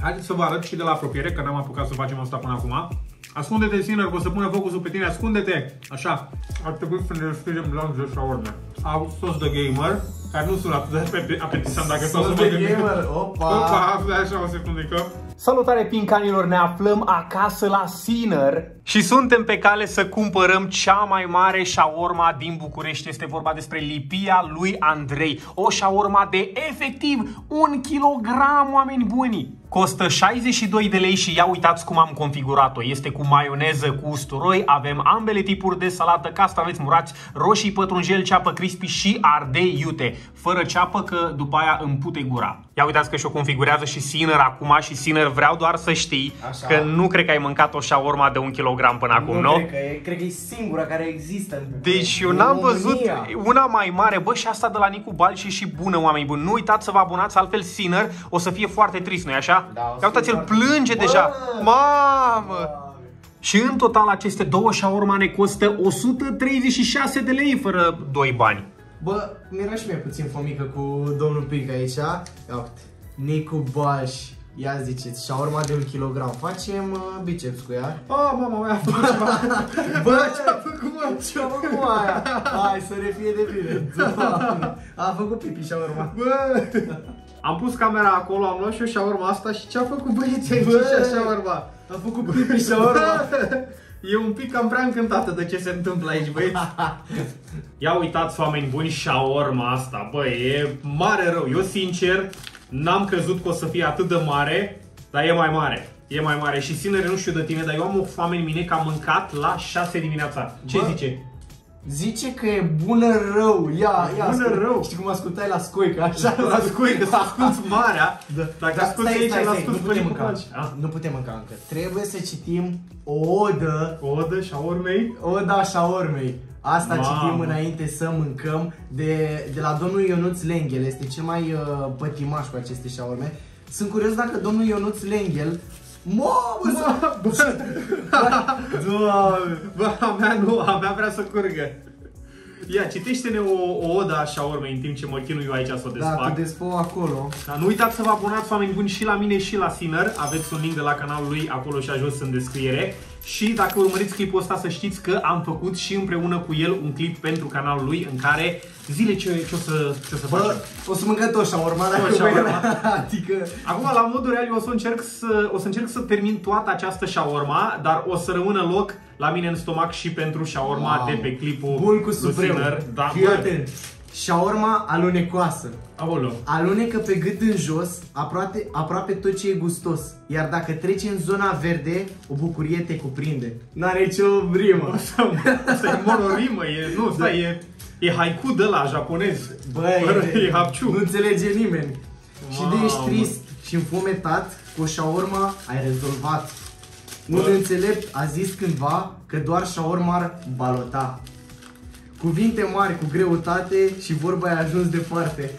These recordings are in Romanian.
Haideți să vă arăt și de la apropiere, că n-am apucat să facem asta până acum. Ascunde-te, Sinner, că o să pune focusul pe tine, ascunde-te! Așa, ar trebui să ne deschidem lanț de șaorme. Au sos de gamer, care nu sunt atât de apetisant dacă stau să mă de gândesc. gamer, opa! Opa, stai așa o secundică. Salutare pincanilor, ne aflăm acasă la Sinner și suntem pe cale să cumpărăm cea mai mare shawarma din București. Este vorba despre lipia lui Andrei. O shawarma de efectiv un kilogram, oameni buni. Costă 62 de lei și ia uitați cum am configurat-o. Este cu maioneză, cu usturoi, avem ambele tipuri de salată, castraveți murați, roșii, pătrunjel, ceapă crispy și ardei iute. Fără ceapă că după aia îmi pute gura. Ia uitați că și-o configurează și Sinner acum și Sinner vreau doar să știi Așa. că nu cred că ai mâncat o shawarma de un kilogram până acum, nu? nu? Cred că, e, cred că e singura care există în Deci eu în n-am România. văzut una mai mare, bă, și asta de la Nicu Balci și bună, oameni buni. Nu uitați să vă abonați, altfel Sinner o să fie foarte trist, nu-i așa? Da, o să Ia uitați, fie el foarte- plânge Bă! deja. Mamă! Doamne. Și în total aceste două shawarma ne costă 136 de lei fără 2 bani. Bă, mi-era și mie puțin fomică cu domnul Pic aici. Ia uite, Nicu Baș. Ia ziceți, shawarma de un kilogram. Facem uh, biceps cu ea. Ah, mama mea a făcut ceva. Bă, ce-a făcut mă? Ce-a făcut mă aia? Hai să ne fie de bine. Doamne. A făcut pipi shawarma. Bă! Am pus camera acolo, am luat și eu shawarma asta și ce-a făcut băieții aici Bă! și shawarma? A făcut pipi shawarma. E un pic cam prea încântată de ce se întâmplă aici, băieți. Ia uitați, oameni buni, shawarma asta, bă, e mare rău. Eu, sincer, n-am crezut că o să fie atât de mare, dar e mai mare. E mai mare și sinere, nu știu de tine, dar eu am o foame în mine că am mâncat la 6 dimineața. Ce Bă, zice? Zice că e bună rău. Ia, ia. Bună ascult. rău. Știi cum ascultai la scoică, așa? La scuică, să asculti marea. Da. Dacă Dar asculti stai, aici, stai, l stai, asculti nu pe putem Nicu mânca. Balci. Ah. Nu putem mânca încă. Trebuie să citim o odă, Odă, shawarmei. oda shaormei. Asta Mamă. citim înainte să mâncăm de, de la domnul Ionuț Lenghel. Este cel mai uh, pătimaș cu aceste shaorme. Sunt curios dacă domnul Ionuț Lenghel Mamă, să... Doamne, bă, a mea nu, a mea vrea să curgă. Ia, citește-ne o, o odă a shawarmei în timp ce mă chinui eu aici să o Da, desfac. tu despo acolo. Dar nu uitați să vă abonați, oameni buni, și la mine și la Sinner. Aveți un link de la canalul lui acolo și jos în descriere. Și dacă urmăriți clipul ăsta, să știți că am făcut și împreună cu el un clip pentru canalul lui în care zile ce, ce o să, ce o să facem. Bă, o să mâncăm tot shawarma dacă Tot shawarma. vrei. Adică... Acum, la modul real, eu o să încerc să, o să încerc să termin toată această shawarma, dar o să rămână loc la mine în stomac și pentru shawarma Wow. de pe clipul Bun cu lui supremul. Sinner. Da, Fii bă. atent. Shawarma alunecoasă. Aoleu. Alunecă pe gât în jos, aproape, aproape tot ce e gustos. Iar dacă treci în zona verde, o bucurie te cuprinde. N-are nicio rimă. Asta, asta e monorimă, e, nu, stai, e, e haiku de la japonez. Băi, e hapciu. nu înțelege nimeni. Și de ești Mamă. trist și înfometat, cu o shawarma ai rezolvat. Un Bă. înțelept a zis cândva că doar shawarma ar balota. Cuvinte mari cu greutate și vorba a ajuns departe.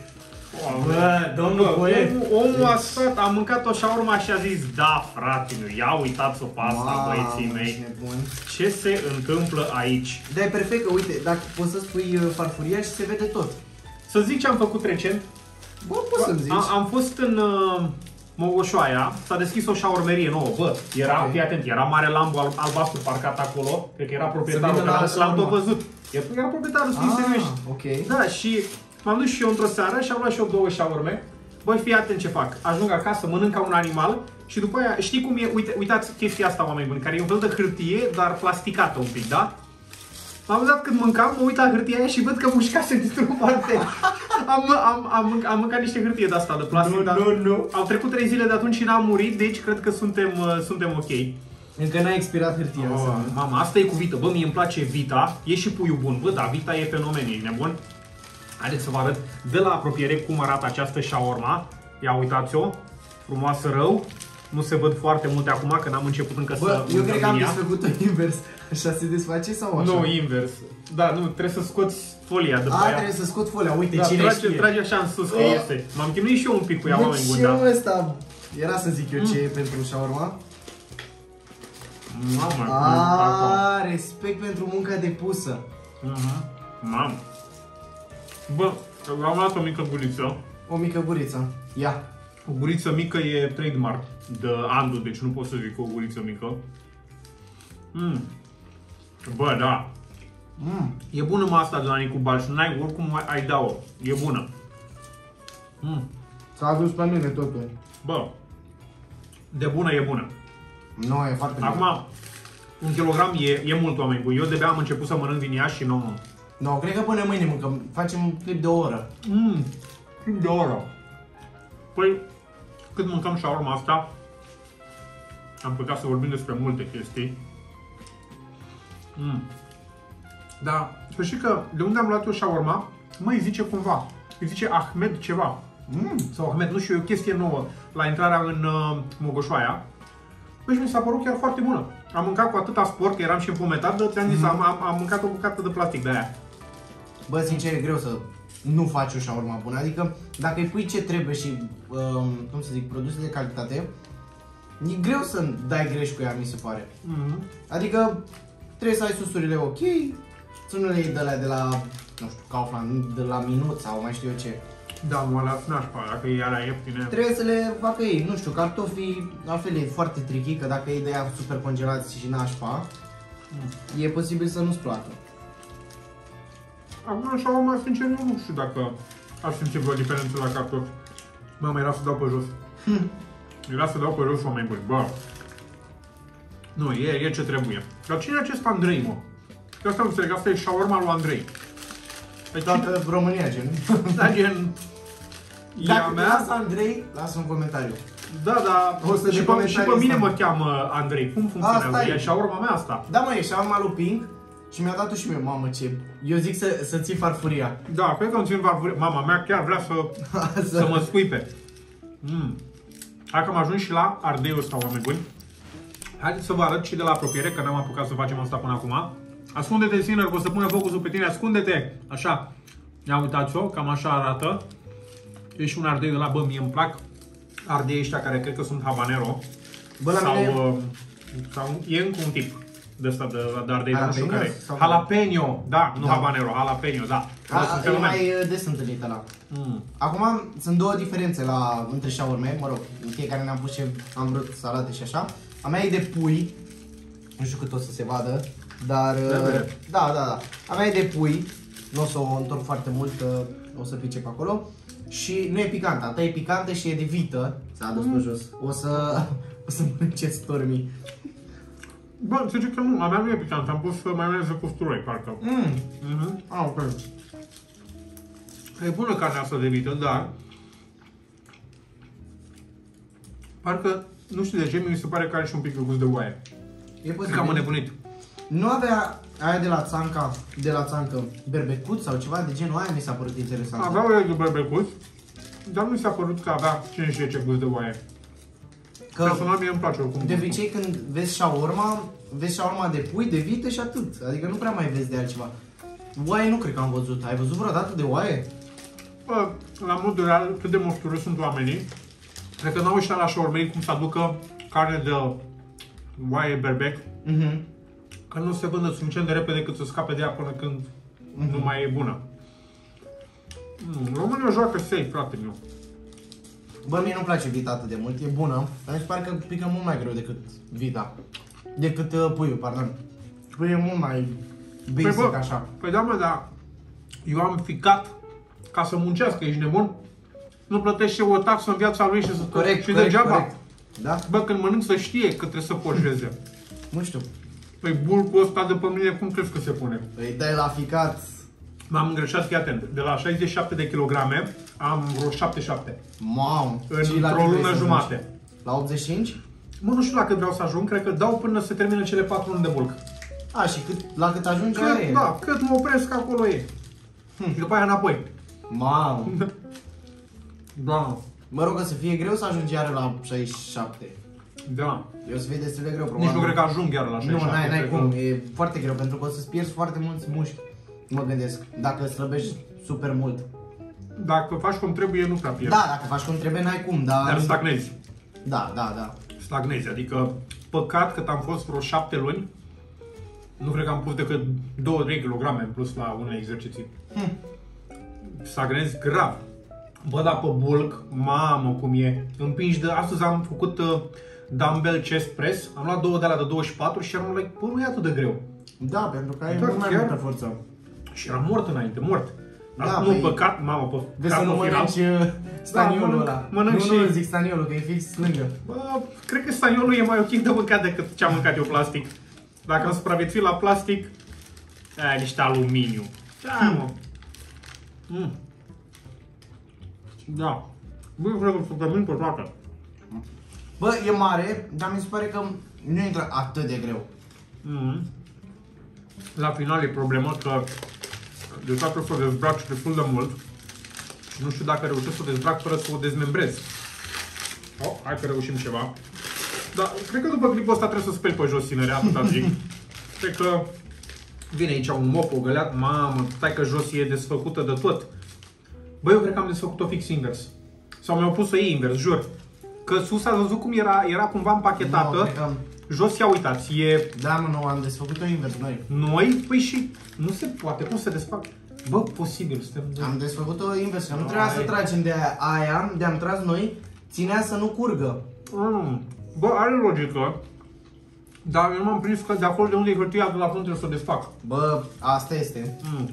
Bă, domnul Bă, poet. omul, omul a stat, a mâncat o shawarma și a zis Da, frate meu, ia uitați-o pe asta, Mamă, băieții ești mei nebun. Ce se întâmplă aici? Da, e perfect că, uite, dacă poți să spui uh, farfuria și se vede tot. Să zic ce am făcut recent Bă, poți să-mi zici. Am, am fost în uh, Mogoșoaia, s-a deschis o șaormerie nouă, bă, era, Ok. fii atent, era mare lambu al, albastru parcat acolo, cred că era proprietarul, vină că la l-am- l-am tot shawarma. văzut. Era proprietarul Sfânt Ah, ah, ok. Da, și m-am dus și eu într-o seară și am luat și eu două șaurme. Băi, fii atent ce fac. Ajung acasă, mănânc ca un animal și după aia, știi cum e, uite, uitați chestia asta, oameni buni, care e un fel de hârtie, dar plasticată un pic, da? La un moment dat când mâncam, mă uit la hârtia aia și văd că mușcase dintr-o parte. am, am, am, mânc- am mâncat niște hârtie de asta, de plastic, Nu, dar nu, nu. au trecut 3 zile de atunci și n-am murit, deci cred că suntem, uh, suntem ok. Încă n-a expirat hârtia Oh, asta. mama, asta e cu Vita. Bă, mie îmi place Vita. E și puiul bun. Bă, da, Vita e fenomen, e nebun. Haideți să vă arăt de la apropiere cum arată această shawarma. Ia uitați-o. Frumoasă rău. Nu se văd foarte multe acum, că n-am început încă să Bă, eu mâncăm cred că am din ea. desfăcut-o invers. Așa se desface sau așa? Nu, invers. Da, nu, trebuie să scoți folia după A, aia. trebuie să scot folia. Uite, da, cine trage, știe. trage așa în sus, că Oh. este. M-am chinuit și eu un pic cu ea, Deci oameni buni, eu da. ăsta era să zic eu ce e pentru shawarma. Mamă, A, respect pentru munca depusă. Mhm. Mamă. Bă, am luat o mică guriță. O mică guriță. Ia. O guriță mică e trademark de Andu, deci nu pot să zic o guriță mică. Mm. Bă, da. Mm. E bună mă asta de la Nicu Balș, n-ai oricum ai, ai da-o. E bună. Mm. S-a adus pe mine totul. Bă, de bună e bună. Nu, e foarte bine. Acum, un kilogram e, e mult oameni buni. Eu de am început să mănânc din ea și nu... Nu, cred că până mâine mâncăm. Facem un clip de o oră. Mmm, de oră. Păi, cât mâncăm shawarma asta, am putea să vorbim despre multe chestii. Mm. Dar să știi că de unde am luat eu shawarma, mă, îi zice cumva. Îi zice Ahmed ceva. Mm. Sau Ahmed, nu știu, e o chestie nouă la intrarea în uh, Mogoșoaia. Păi și mi s-a părut chiar foarte bună. Am mâncat cu atâta sport, că eram și înfometat, dar ți-am zis, am, am, am mâncat o bucată de plastic de aia. Bă, sincer, e greu să nu faci o shawarma bună. Adică, dacă îi pui ce trebuie și, um, cum să zic, produse de calitate, e greu să dai greș cu ea, mi se pare. Mm-hmm. Adică, trebuie să ai susurile ok, țânule de la, de la, nu știu, Kaufland, de la Minut sau mai știu eu ce. Da, mă alea nașpa, dacă e alea ieftine. Trebuie să le facă ei, nu știu, cartofii, altfel e foarte tricky, că dacă ei de ea super congelați și nașpa, e posibil să nu-ți placă. Acum, shawarma, sincer, eu nu știu dacă aș simți vreo diferență la cartofi. Mamă, era să dau pe jos. Era să dau pe jos oameni buni, bă. Nu, e, e ce trebuie. Dar cine e acest Andrei, mă? De asta nu înțeleg, asta e shawarma lui Andrei. Deci, Toată România, gen. da, gen... Ea Dacă te mea, lasă Andrei, lasă un comentariu. da, da, O să și, ne pe, și pe comentarii mine asta. mă cheamă Andrei. Cum funcționează? Asta e. E shawarma mea asta. Da, mă, e shawarma lui Pink și mi-a dat-o și mie, mamă, ce... Eu zic să, să ții farfuria. Da, cred că îmi țin va Mama mea chiar vrea să să mă scuipe. Mm. Hai că am ajuns și la ardeiul ăsta, oameni buni. Haideți să vă arăt și de la apropiere, că n-am apucat să facem asta până acum. Ascunde-te, Sinner, că o să pune focusul pe tine, ascunde-te! Așa. Ia uitați-o, cam așa arată. E și un ardei la bă, mie îmi plac ardei ăștia care cred că sunt habanero. Bă, la sau, mine- uh, sau e încă un tip de ăsta de, de ardei, dar nu știu Jalapeno care. sau- Jalapeno, da, nu Da. habanero, jalapeno, da. A, Ăla sunt e fenomen. mai uh, des întâlnit ăla. Mm. Acum sunt două diferențe la, între shawarme, mă rog, în fiecare ne-am pus ce am vrut, salate și așa. A mea e de pui, nu știu cât o să se vadă, dar... Da, uh, da. Da, da, da. A mea e de pui, nu o să o întorc foarte mult, că o să pice pe acolo. Și nu e picantă, a ta e picantă și e de vită, s-a adus pe jos. O să, o să mănânce stormii. Bă, să zic că nu, a mea nu e picant, am pus uh, maioneză cu usturoi, parcă. Mm. Mhm. Ah, ok. E bună carnea asta de vită, dar... Parcă, nu știu de ce, mi se pare că are și un pic de gust de oaie. E Cred că am posibil. înnebunit. Nu avea aia de la țanca, de la țancă, berbecut sau ceva de genul aia mi s-a părut interesant. Avea oaie de berbecut, dar nu mi s-a părut că avea cine știe ce gust de oaie. Că Personal mie îmi place oricum. de gustul. obicei când vezi shawarma, vezi shawarma de pui, de vită și atât. Adică nu prea mai vezi de altceva. Oaie nu cred că am văzut. Ai văzut vreodată de oaie? Bă, la modul real, cât de monstruos sunt oamenii, cred că n-au ăștia la șaurmei cum să aducă carne de oaie berbec, Mhm. că nu se vândă suficient de repede cât să scape de ea până când nu mai e bună. Mm, România joacă safe, frate meu. Bă, mie nu-mi place vita atât de mult, e bună, dar mi se pare că pică mult mai greu decât vita. Decât uh, puiul, pardon. Puiul e mult mai basic bă, așa. Păi da, mă, dar eu am ficat ca să muncească, ești nebun? Nu plătește o taxă în viața lui și să Corect, și corect, degeaba. corect. Da? Bă, când mănânc să știe că trebuie să poșeze. Nu știu. Păi bulcul ăsta de pe mine, cum crezi că se pune? Îi dai la ficat. M-am îngreșat, fii atent, de la 67 de kilograme am vreo 77. Mamă. Și la Într-o cât vrei lună să jumate. ajungi? La 85? Mă, nu știu la cât vreau să ajung, cred că dau până se termină cele 4 luni de bulk. A, și cât, la cât ajungi aia Cât, e. da, cât mă opresc, acolo e. Hm. Și după aia înapoi. Mamă. Da, Mă rog, o să fie greu să ajungi iară la 67. da. E o să fie destul de greu, probabil. Nici nu cred că ajung chiar la 67. Nu, n-ai, n-ai cred cum. că- E foarte greu, pentru că o să-ți pierzi foarte mulți mușchi. Mă gândesc, dacă slăbești super mult. Dacă faci cum trebuie, nu prea pierzi. Da, dacă faci cum trebuie, n-ai cum, dar... Dar stagnezi. Da, da, da. Stagnezi, adică păcat că am fost vreo 7 luni. Nu cred că am pus decât 2-3 kg în plus la unele exerciții. Hm. Stagnezi grav. Bă, dar pe bulk, mamă cum e. Împingi de... Astăzi am făcut uh, dumbbell chest press, am luat două de la de 24 și eram like, bă, nu e atât de greu. Da, pentru că ai Da, mult mai chiar? multă forță. Și eram mort înainte, mort. Da, Da, nu păi- pe cap, mamă, pe De să cap nu pe final. mănânci uh, staniolul mănânc- ăla. mănânc nu, și- nu, zic staniolul, că e fix lângă. Bă, cred că staniolul e mai ok de mâncat decât ce am mâncat eu plastic. Dacă am supraviețuit la plastic, aia e niște aluminiu. Da, mă. Mm. Da. Bă, eu cred că să termin pe toate. Bă, e mare, dar mi se pare că nu intră atât de greu. Mm. La final e problema că de fapt trebuie să o dezbrac destul de mult și nu știu dacă reușesc să o dezbrac fără să o dezmembrez. Oh, hai că reușim ceva. Dar cred că după clipul ăsta trebuie să speli pe jos sinerea, atâta zic. cred că vine aici un mop, o găleat, mamă, stai că jos e desfăcută de tot. Băi, eu cred că am desfăcut-o fix invers. Sau mi-au pus-o ei invers, jur. Că sus a văzut cum era, era cumva împachetată. Nu, cred că- Jos, ia uitați, e Da, mă, nu, am desfăcut-o invers noi. noi? Păi și nu se poate, cum se desfac? Bă, posibil, suntem de... Am desfăcut-o invers, că nu Ai. trebuia să tragem de aia, aia de-am tras noi, ținea să nu curgă. Mm. Bă, are logică, dar eu m-am prins că de acolo de unde e hârtia de la fund trebuie să o desfac. Bă, asta este. Mm.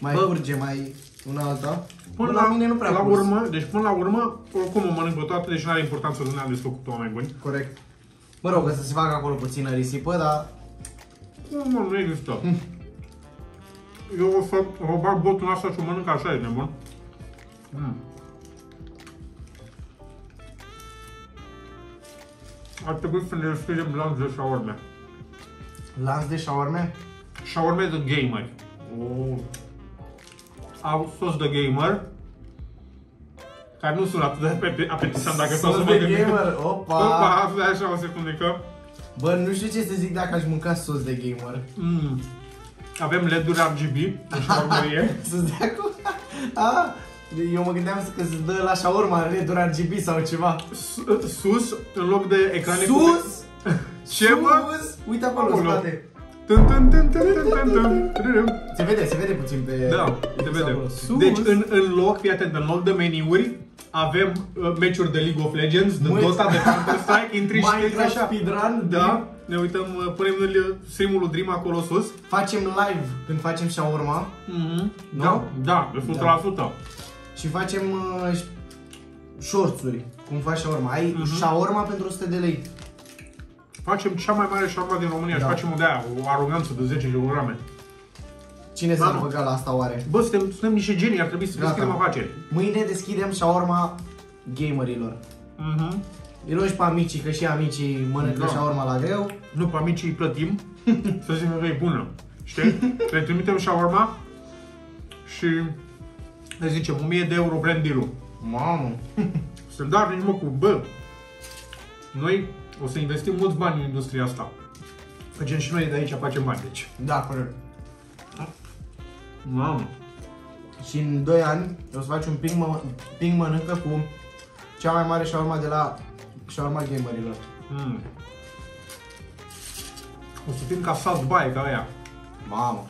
Mai Bă. curge, mai una alta. Până Bă, la mine nu prea la curs. urmă, deci până la urmă, oricum o mănânc pe toate, deci nu are importanță să ne-am desfăcut oameni buni. Corect. Mă rog, că să se facă acolo puțină risipă, dar... Nu, mă, nu există. Eu o să o bag botul în asta și o mănânc așa, e nebun. Mm. Ar trebui să ne deschidem lanț de șaorme. Lanț de șaorme? Șaorme de gamer. Oh. Au sos de gamer. Care nu sunt atât de apeti- apetisant dacă stau să Sos mă de gândesc. gamer, opa! Opa, stai așa o secundică. Bă, nu știu ce să zic dacă aș mânca sos de gamer. Mm. Avem LED-uri RGB în șaormerie. Să-ți dea cu... A, eu mă gândeam să că se dă la șaorma LED-uri RGB sau ceva. S- Sus, în loc de ecrane cu... Sus! Ce, mă? Sus! Uite acolo, în Acolo. spate. Tân, tân, tân, tân, tân, tân, tân, tân. Se vede, se vede puțin pe... Da, se vede. acolo. Sus! Deci în, în loc, fii atent, în loc de meniuri, avem uh, meciuri de League of Legends, de Măi- Dota, de Counter-Strike, intri și treci Minecraft așa. speedrun, Da, ne uităm, uh, punem în streamul lui Dream acolo sus. Facem live când facem shawarma Mhm. Nu? Da, da, de 100%. și facem uh, shortsuri, cum faci shawarma. Ai Mhm. shawarma pentru 100 de lei. Facem cea mai mare șaurma din România Da. și facem o de aia, o aroganță de 10 kg. Cine s-a Mamă. băgat la asta oare? Bă, suntem, suntem niște genii, ar trebui să Gata. deschidem afaceri. Mâine deschidem shawarma gamerilor. Mhm. Îi rogi pe amicii, că și amicii mănâncă Da. shawarma la greu. Nu, pe amicii îi plătim să zicem că e bună. Știi? Le trimitem shawarma și le zicem 1000 de euro brand deal-ul. Mamă! Să dar nici mă cu bă. Noi o să investim mulți bani în industria asta. Că gen și noi de aici facem bani, deci. Da, corect. Mamă. Și în 2 ani o să faci un ping, mă, ping mănâncă cu cea mai mare shawarma de la shawarma gamerilor. Mm. O să fim ca salt baie ca aia. Mamă!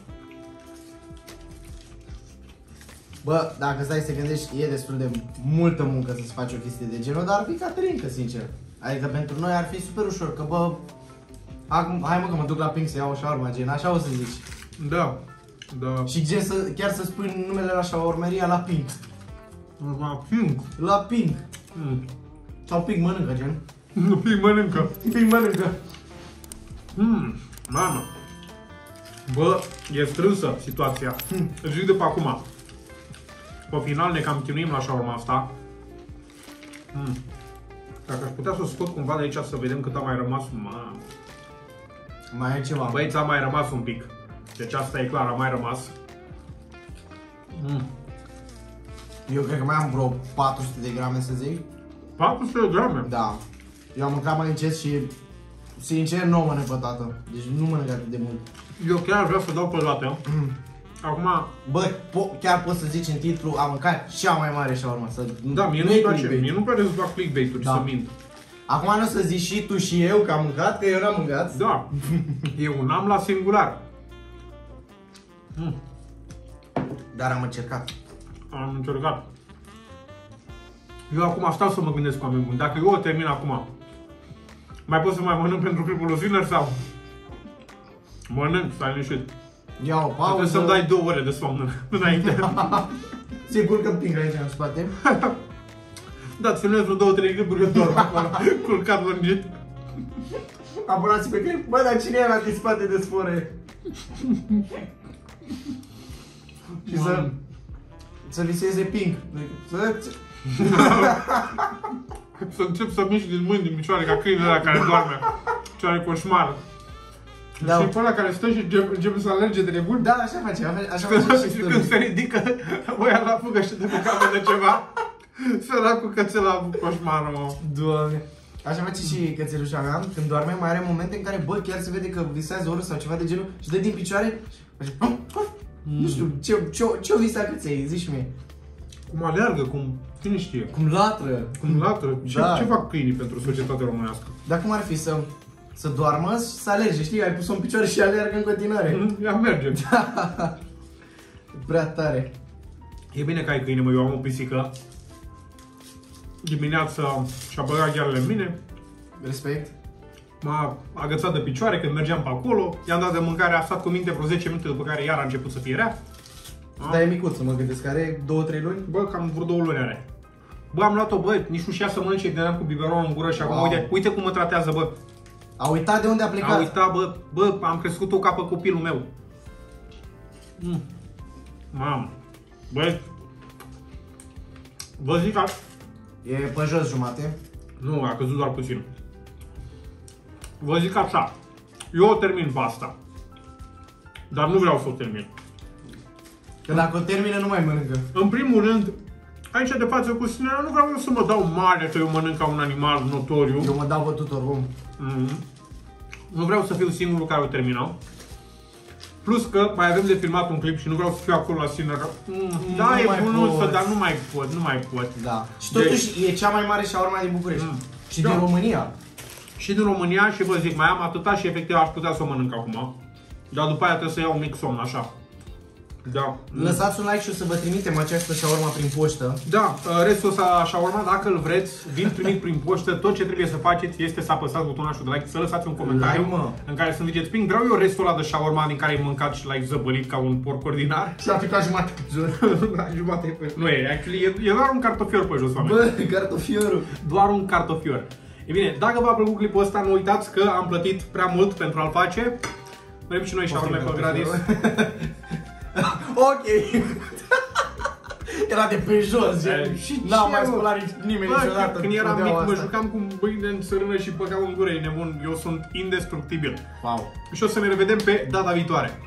Bă, dacă stai să te gândești, e destul de multă muncă să-ți faci o chestie de genul, dar ar fi caterincă, sincer. Adică pentru noi ar fi super ușor, că bă, acum, hai mă că mă duc la Pink să iau o shawarma, gen, așa o să zici. Da. Da. Și gen să, chiar să spui numele la shawarmeria la Pink. La ping. La Pink. Mm. Sau Pink mănâncă, gen. Nu ping mănâncă. Pink mănâncă. Mm. Mamă. Bă, e strânsă situația. Hmm. Îți zic de pe acum. Pe final ne cam chinuim la șaurma asta. Mm. Dacă aș putea să o scot cumva de aici să vedem cât a mai rămas. Mamă. Mai e ceva. Băieți, a mai rămas un pic. Deci asta e clar, a mai rămas. Mm. Eu cred că mai am vreo 400 de grame să zic. 400 de grame. Da. Eu am mâncat mai încet și sincer nu o mănânc pe toată. Deci nu mănânc atât de mult. Eu chiar vreau să dau pe toate. Acum, Bă, po- chiar poți să zici în titlu, am mâncat cea mai mare shawarma. Să... da, mie nu nu-mi e place, clickbait. mie nu-mi place să fac clickbait-uri, Da. să mint. Acum nu o să zici și tu și eu că am mâncat, că eu n-am mâncat. Da, e un am la singular. Mm. Dar am încercat. Am încercat. Eu acum stau să mă gândesc, oameni buni. Dacă eu o termin acum, mai pot să mai mănânc pentru clipul lui Sinner sau... Mănânc, stai liniștit. Ia o pauză. Trebuie să-mi dai două ore de somn înainte. Sigur că ping aici în spate. da, îți filmez vreo două, trei clipuri, eu dorm acolo, culcat lungit. Abonați pe clip. Bă, dar cine era din spate de sfore? Și să... Să viseze ping. Să... Să încep să mișc din mâini, din picioare, ca câinele ăla care doarme. Ce are coșmar. Da. Și pe ăla care stă și începe, începe să alerge de nebun. Da, așa face, așa face și Și când se ridică, băia la fugă și de pe capăt de ceva. Săracul cățel a avut coșmarul, mă. Doamne. Așa face și cățelușa mea, când doarme, mai are momente în care, bă, chiar se vede că visează oră sau ceva de genul și dă din picioare și face... Nu știu, ce, ce, ce o visa căței, zici mie. Cum aleargă, cum... Cine știe? Cum latră. Cum latră. Ce, Da. ce fac câinii pentru societatea românească? Dar cum ar fi să, să doarmă și să alerge, știi? Ai pus-o în picioare și alergă în continuare. Mm, Ea merge. Prea tare. E bine că ai câine, mă, eu am o pisică. Dimineața și-a băgat ghearele în mine, Respect. m-a agățat de picioare când mergeam pe acolo, i-am dat de mâncare, a stat cu minte vreo 10 minute, după care iar a început să fie rea. Dar e micuță, mă gândesc, are 2-3 luni. Bă, cam vreo două luni are. Bă, am luat-o, bă, nici nu știa să mănânce, de cu biberon în gură și acum Wow. uite, uite cum mă tratează, bă. A uitat de unde a A plecat. uitat, bă, bă, am crescut-o ca pe copilul meu. Mm. Mamă. Bă, vă zic, a... E pe jos jumate. nu, a căzut doar puțin. Vă zic așa, eu o termin pe asta. Dar nu vreau să o termin. Că dacă o termină, nu mai mănâncă. În primul rând, aici de față cu sine, nu vreau eu să mă dau mare că eu mănânc ca un animal notoriu. Eu mă dau bătut oricum. Mhm. Nu vreau să fiu singurul care o termină. Plus că mai avem de filmat un clip și nu vreau să fiu acolo la sine. Mm, da, Nu e mai bunuță, poți. dar nu mai pot, nu mai pot. Da. Și totuși e cea mai mare șaurma din București. Mm. Și Da. din România. Și din România și vă zic, mai am atâta și efectiv aș putea să o mănânc acum. Dar după aia trebuie să iau un mic somn, așa. Da. Lăsați un like și o să vă trimitem această șaurma prin poștă. Da, restul ăsta așa urma, dacă îl vreți, vin trimit prin poștă, tot ce trebuie să faceți este să apăsați butonul de like, să lăsați un comentariu Like, mă. în care să-mi ziceți, ping, vreau eu restul ăla de shawarma din care ai mâncat și l-ai zăbălit ca un porc ordinar. Și a picat jumate pe jos. Da, jumate pe... Nu e, actually, e, e doar un cartofior pe jos, oameni. Bă, cartofiorul. Doar un cartofior. E bine, dacă v-a plăcut clipul ăsta, nu uitați că am plătit prea mult pentru a-l face. Vrem și noi shawarma pe gratis. ok. Era de pe jos, E, gen. și N-am ce, mai mă? spălat nimeni Bă, niciodată. când eram fădeau mic, mă asta. jucam cu mâine în sărână și băgam în gură, e nebun. Eu sunt indestructibil. Wow. Și o să ne revedem pe data viitoare.